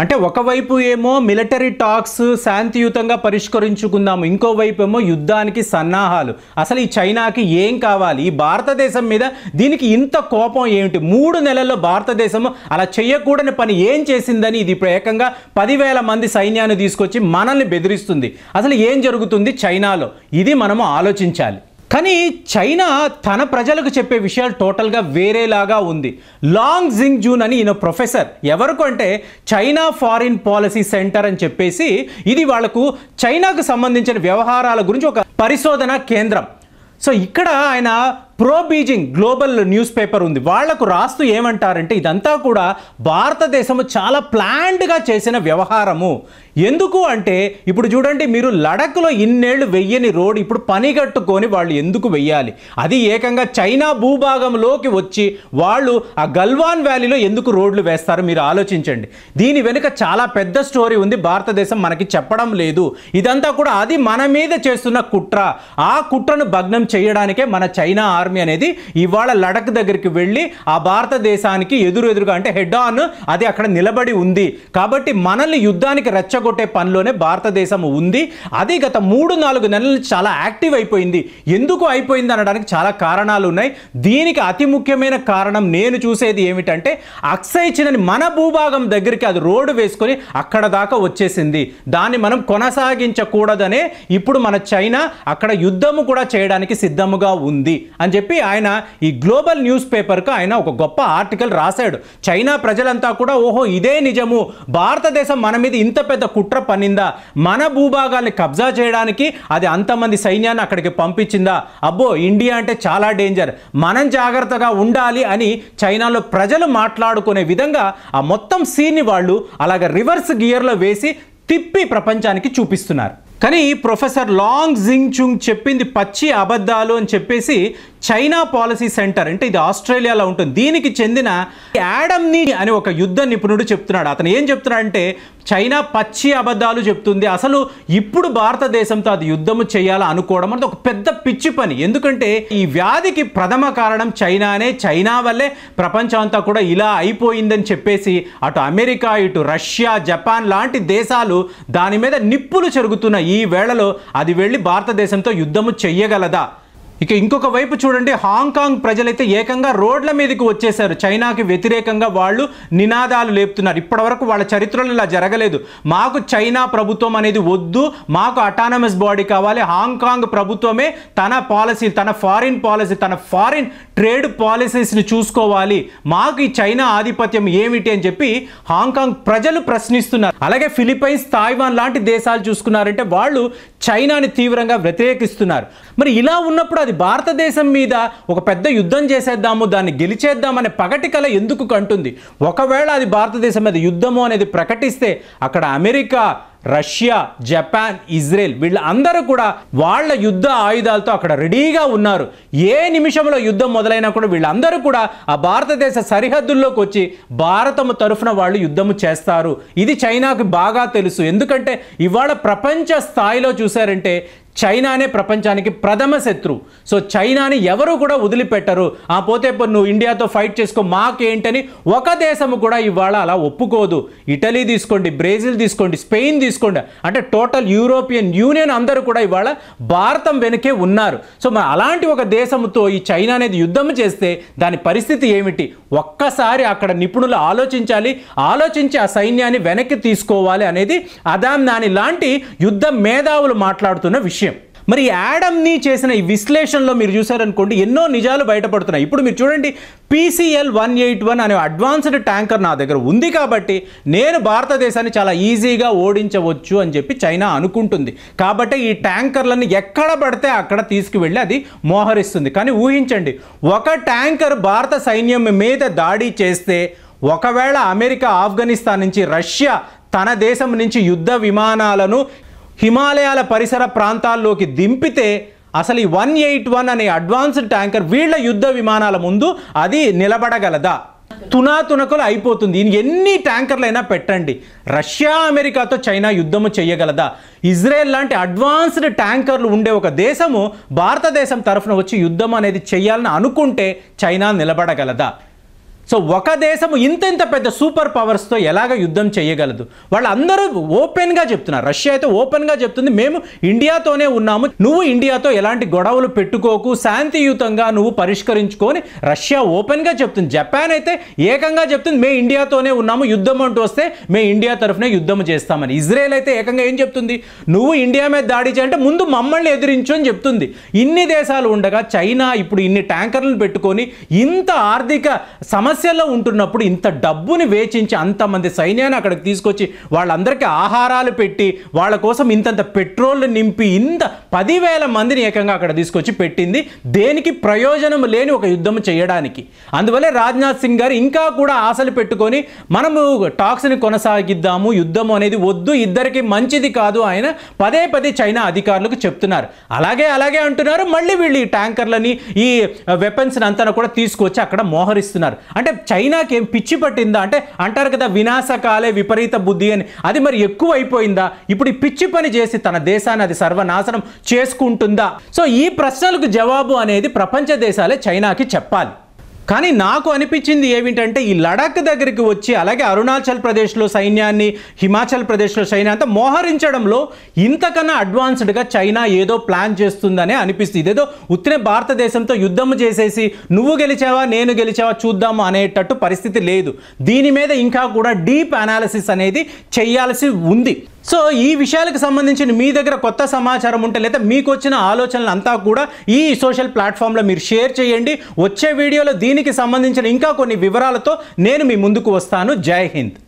అంటే ఒకవైపు ఏమో మిలిటరీ టాక్స్ శాంతియుతంగా పరిష్కరించుకుందాము ఇంకోవైపు ఏమో యుద్ధానికి సన్నాహాలు. అసలు ఈ చైనాకి ఏం కావాలి? ఈ భారతదేశం మీద దీనికి ఇంత కోపం ఏమిటి? మూడు నెలల్లో భారతదేశం అలా చేయకూడని పని ఏం చేసిందని ఇది ఇప్పుడు ఏకంగా పదివేల మంది సైన్యాన్ని తీసుకొచ్చి మనల్ని బెదిరిస్తుంది. అసలు ఏం జరుగుతుంది చైనాలో? ఇది మనము ఆలోచించాలి. కానీ చైనా తన ప్రజలకు చెప్పే విషయాలు టోటల్గా వేరేలాగా ఉంది. లాంగ్ జింగ్ జూన్ అని ఈయన ప్రొఫెసర్. ఎవరికి అంటే చైనా ఫారిన్ పాలసీ సెంటర్ అని చెప్పేసి ఇది వాళ్ళకు చైనాకు సంబంధించిన వ్యవహారాల గురించి ఒక పరిశోధన కేంద్రం. సో ఇక్కడ ఆయన pro Beijing global news paper ఉంది. వాళ్ళకు రాస్తూ ఏమంటారంటే ఇదంతా కూడా భారతదేశము చాలా ప్లాండ్గా చేసిన వ్యవహారము. ఎందుకు అంటే ఇప్పుడు చూడండి మీరు లడఖ్లో ఇన్నేళ్ళు వెయ్యని రోడ్ ఇప్పుడు పనిగట్టుకొని వాళ్ళు ఎందుకు వెయ్యాలి? అది ఏకంగా చైనా భూభాగంలోకి వచ్చి వాళ్ళు ఆ గల్వాన్ వ్యాలీలో ఎందుకు రోడ్లు వేస్తారు మీరు ఆలోచించండి. దీని వెనుక చాలా పెద్ద స్టోరీ ఉంది. భారతదేశం మనకి చెప్పడం లేదు. ఇదంతా కూడా అది మన మీద చేస్తున్న కుట్ర. ఆ కుట్రను భగ్నం చేయడానికే మన చైనా ఆర్మీ అనేది ఇవాళ లడక్ దగ్గరికి వెళ్ళి ఆ భారతదేశానికి ఎదురు ఎదురుగా అంటే హెడ్ ఆన్ అది అక్కడ నిలబడి ఉంది. కాబట్టి మనల్ని యుద్ధానికి రెచ్చగొట్టే పనిలోనే భారతదేశం ఉంది. అది గత మూడు నాలుగు నెలల నుంచి చాలా యాక్టివ్ అయిపోయింది. ఎందుకు అయిపోయింది అనడానికి చాలా కారణాలు ఉన్నాయి. దీనికి అతి ముఖ్యమైన కారణం నేను చూసేది ఏమిటంటే అక్సై చిన్నని మన భూభాగం దగ్గరికి అది రోడ్డు వేసుకొని అక్కడ దాకా వచ్చేసింది. దాన్ని మనం కొనసాగించకూడదనే ఇప్పుడు మన చైనా అక్కడ యుద్ధము కూడా చేయడానికి సిద్ధముగా ఉంది అని చెప్పి ఆయన ఈ గ్లోబల్ న్యూస్ పేపర్కు ఆయన ఒక గొప్ప ఆర్టికల్ రాశాడు. చైనా ప్రజలంతా కూడా ఓహో ఇదే నిజము. భారతదేశం మన మీద ఇంత పెద్ద కుట్ర పన్నిందా? మన భూభాగాల్ని కబ్జా చేయడానికి అది అంతమంది సైన్యాన్ని అక్కడికి పంపించిందా? అబ్బో ఇండియా అంటే చాలా డేంజర్. మనం జాగ్రత్తగా ఉండాలి అని చైనాలో ప్రజలు మాట్లాడుకునే విధంగా ఆ మొత్తం సీన్ని వాళ్ళు అలాగ రివర్స్ గియర్లో వేసి తిప్పి ప్రపంచానికి చూపిస్తున్నారు. కానీ ఈ ప్రొఫెసర్ లాంగ్ జింగ్ చుంగ్ చెప్పింది పచ్చి అబద్ధాలు అని చెప్పేసి చైనా పాలసీ సెంటర్ అంటే ఇది ఆస్ట్రేలియాలో ఉంటుంది దీనికి చెందిన యాడమ్ని అని ఒక యుద్ధ నిపుణుడు చెప్తున్నాడు. అతను ఏం చెప్తున్నాడంటే చైనా పచ్చి అబద్ధాలు చెప్తుంది. అసలు ఇప్పుడు భారతదేశంతో అది యుద్ధము చేయాలా అనుకోవడం అనేది ఒక పెద్ద పిచ్చి పని. ఎందుకంటే ఈ వ్యాధికి ప్రథమ కారణం చైనానే. చైనా వల్లే ప్రపంచం అంతా కూడా ఇలా అయిపోయిందని చెప్పేసి అటు అమెరికా ఇటు రష్యా జపాన్ లాంటి దేశాలు దాని మీద నిప్పులు చెరుగుతున్న ఈ వేళలో అది వెళ్ళి భారతదేశంతో యుద్ధము చెయ్యగలదా? ఇక ఇంకొక వైపు చూడండి హాంకాంగ్ ప్రజలైతే ఏకంగా రోడ్ల మీదకి వచ్చేసారు చైనాకి వ్యతిరేకంగా వాళ్ళు నినాదాలు లేపుతున్నారు. ఇప్పటివరకు వాళ్ళ చరిత్రలో ఇలా జరగలేదు. మాకు చైనా ప్రభుత్వం అనేది వద్దు మాకు అటానమస్ బాడీ కావాలి. హాంకాంగ్ ప్రభుత్వమే తన పాలసీ తన ఫారిన్ పాలసీ తన ఫారిన్ ట్రేడ్ పాలసీస్ని చూసుకోవాలి. మాకు ఈ చైనా ఆధిపత్యం ఏమిటి అని చెప్పి హాంకాంగ్ ప్రజలు ప్రశ్నిస్తున్నారు. అలాగే ఫిలిపైన్స్ తాయివాన్ లాంటి దేశాలు చూసుకున్నారంటే వాళ్ళు చైనాని తీవ్రంగా వ్యతిరేకిస్తున్నారు. మరి ఇలా ఉన్నప్పుడు అది భారతదేశం మీద ఒక పెద్ద యుద్ధం చేసేద్దాము దాన్ని గెలిచేద్దామనే పగటికల ఎందుకు కంటుంది? ఒకవేళ అది భారతదేశం మీద యుద్ధము అనేది ప్రకటిస్తే అక్కడ అమెరికా రష్యా జపాన్ ఇజ్రాయెల్ వీళ్ళందరూ కూడా వాళ్ళ యుద్ధ ఆయుధాలతో అక్కడ రెడీగా ఉన్నారు. ఏ నిమిషంలో యుద్ధం మొదలైనా కూడా వీళ్ళందరూ కూడా ఆ భారతదేశ సరిహద్దుల్లోకి వచ్చి భారతము తరఫున వాళ్ళు యుద్ధము చేస్తారు. ఇది చైనాకు బాగా తెలుసు. ఎందుకంటే ఇవాళ ప్రపంచ స్థాయిలో చూసారంటే చైనానే ప్రపంచానికి ప్రథమ శత్రువు సో చైనాని ఎవరు కూడా వదిలిపెట్టరు. ఆ పోతే పోనీ నువ్వు ఇండియాతో ఫైట్ చేసుకో మాకేంటని ఒక దేశము కూడా ఇవాళ అలా ఒప్పుకోదు. ఇటలీ తీసుకోండి బ్రెజిల్ తీసుకోండి స్పెయిన్ తీసుకోండి. అంటే టోటల్ యూరోపియన్ యూనియన్ అందరూ కూడా ఇవాళ భారతం వెనుకే ఉన్నారు. సో మరి అలాంటి ఒక దేశంతో ఈ చైనా అనేది యుద్ధం చేస్తే దాని పరిస్థితి ఏమిటి? ఒక్కసారి అక్కడ నిపుణులు ఆలోచించాలి. ఆలోచించి ఆ సైన్యాన్ని వెనక్కి తీసుకోవాలి అనేది అదాం నాని లాంటి యుద్ధ మేధావులు మాట్లాడుతున్న విషయం. మరి యాడమ్ని చేసిన ఈ విశ్లేషణలో మీరు చూసారనుకోండి ఎన్నో నిజాలు బయటపడుతున్నాయి. ఇప్పుడు మీరు చూడండి పీసీఎల్ వన్ ఎయిట్ వన్ అనే అడ్వాన్స్డ్ ట్యాంకర్ నా దగ్గర ఉంది కాబట్టి నేను భారతదేశాన్ని చాలా ఈజీగా ఓడించవచ్చు అని చెప్పి చైనా అనుకుంటుంది. కాబట్టి ఈ ట్యాంకర్లను ఎక్కడ పడితే అక్కడ తీసుకువెళ్ళి అది మోహరిస్తుంది. కానీ ఊహించండి ఒక ట్యాంకర్ భారత సైన్యం మీద దాడి చేస్తే ఒకవేళ అమెరికా ఆఫ్ఘనిస్తాన్ నుంచి రష్యా తన దేశం నుంచి యుద్ధ విమానాలను హిమాలయాల పరిసర ప్రాంతాల్లోకి దింపితే అసలు ఈ వన్ ఎయిట్ వన్ అనే అడ్వాన్స్డ్ ట్యాంకర్ వీళ్ళ యుద్ధ విమానాల ముందు అది నిలబడగలదా? తునాతునకలు అయిపోతుంది. ఈయన ఎన్ని ట్యాంకర్లైనా పెట్టండి. రష్యా అమెరికాతో చైనా యుద్ధము చేయగలదా ఇజ్రాయెల్ లాంటి అడ్వాన్స్డ్ ట్యాంకర్లు ఉండే ఒక దేశము భారతదేశం తరఫున వచ్చి యుద్ధం అనేది చేయాలని అనుకుంటే చైనా నిలబడగలదా? సో ఒక దేశము ఇంత ఇంత పెద్ద సూపర్ పవర్స్తో ఎలాగ యుద్ధం చేయగలదు? వాళ్ళందరూ ఓపెన్గా చెప్తున్నారు. రష్యా అయితే ఓపెన్గా చెప్తుంది మేము ఇండియాతోనే ఉన్నాము. నువ్వు ఇండియాతో ఎలాంటి గొడవలు పెట్టుకోకు. శాంతియుతంగా నువ్వు పరిష్కరించుకొని రష్యా ఓపెన్గా చెప్తుంది. జపాన్ అయితే ఏకంగా చెప్తుంది మేము ఇండియాతోనే ఉన్నాము. యుద్ధం అంటూ వస్తే మేము ఇండియా తరఫునే యుద్ధం చేస్తామని. ఇజ్రాయెల్ అయితే ఏకంగా ఏం చెప్తుంది నువ్వు ఇండియా మీద దాడి చేయంటే ముందు మమ్మల్ని ఎదిరించు అని చెప్తుంది. ఇన్ని దేశాలు ఉండగా చైనా ఇప్పుడు ఇన్ని ట్యాంకర్లను పెట్టుకొని ఇంత ఆర్థిక సమస్య సమస్యల్లో ఉంటున్నప్పుడు ఇంత డబ్బుని వేచించి అంతమంది సైన్యాన్ని అక్కడికి తీసుకొచ్చి వాళ్ళందరికీ ఆహారాలు పెట్టి వాళ్ళ కోసం ఇంతంత పెట్రోల్ నింపి ఇంత పదివేల మందిని ఏకంగా అక్కడ తీసుకొచ్చి పెట్టింది. దేనికి ప్రయోజనం లేని ఒక యుద్ధం చేయడానికి. అందువల్లే రాజ్నాథ్ సింగ్ గారు ఇంకా కూడా ఆశలు పెట్టుకొని మనము టాక్స్ని కొనసాగిద్దాము యుద్ధం అనేది వద్దు ఇద్దరికి మంచిది కాదు ఆయన పదే పదే చైనా అధికారులకు చెప్తున్నారు. అలాగే అలాగే అంటున్నారు మళ్ళీ వీళ్ళు ఈ ట్యాంకర్లని ఈ వెపన్స్ని అంతా కూడా తీసుకొచ్చి అక్కడ మోహరిస్తున్నారు. అంటే చైనాకి ఏం పిచ్చి పట్టిందా? అంటే అంటారు కదా వినాశకాలే విపరీత బుద్ధి అని. అది మరి ఎక్కువ అయిపోయిందా ఇప్పుడు ఈ పిచ్చి పని చేసి తన దేశాన్ని అది సర్వనాశనం చేసుకుంటుందా? సో ఈ ప్రశ్నలకు జవాబు అనేది ప్రపంచ దేశాలే చైనాకి చెప్పాలి. కానీ నాకు అనిపించింది ఏమిటంటే ఈ లడాక్ దగ్గరికి వచ్చి అలాగే అరుణాచల్ ప్రదేశ్లో సైన్యాన్ని హిమాచల్ ప్రదేశ్లో సైన్యాన్ని మోహరించడంలో ఇంతకన్నా అడ్వాన్స్డ్గా చైనా ఏదో ప్లాన్ చేస్తుందనే అనిపిస్తుంది. ఏదో ఉత్తర భారతదేశంతో యుద్ధం చేసేసి నువ్వు గెలిచావా నేను గెలిచావా చూద్దాము అనేటట్టు పరిస్థితి లేదు. దీని మీద ఇంకా కూడా డీప్ అనాలిసిస్ అనేది చేయాల్సి ఉంది. సో ఈ విషయాలకు సంబంధించిన మీ దగ్గర కొత్త సమాచారం ఉంటే లేదా మీకు వచ్చిన ఆలోచనలు అంతా కూడా ఈ సోషల్ ప్లాట్ఫామ్లో మీరు షేర్ చేయండి. వచ్చే వీడియోలో దీనికి సంబంధించిన ఇంకా కొన్ని వివరాలతో నేను మీ ముందుకు వస్తాను. జై హింద్.